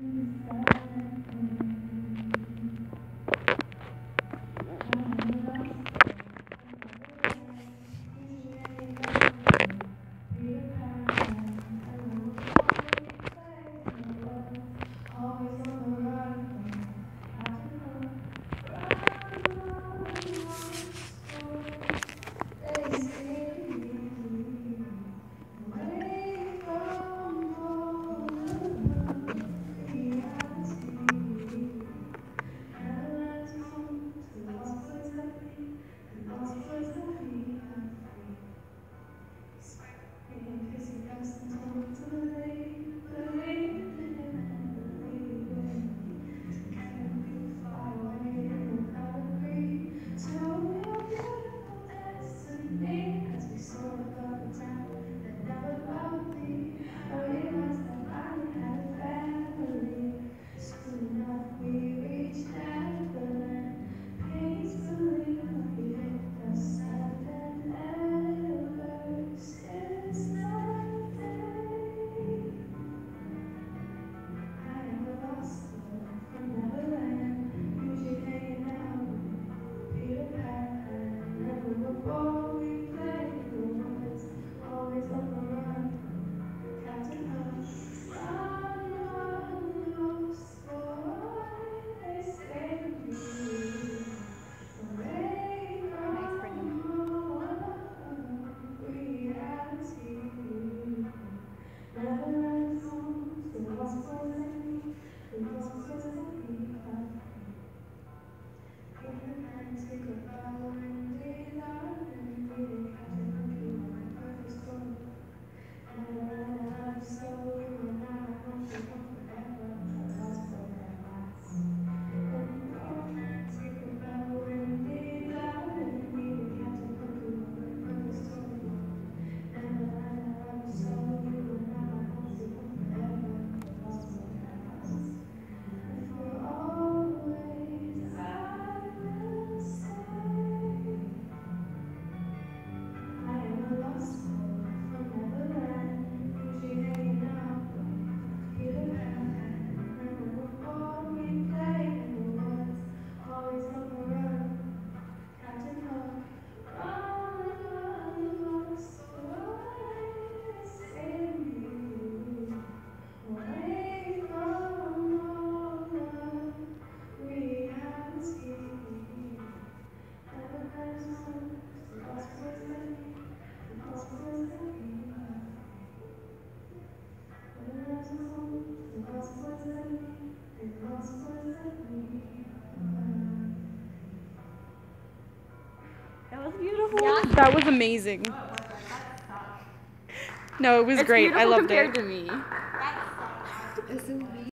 That was beautiful. That was amazing. No, it was It's great. I loved compared it. to me. Isn't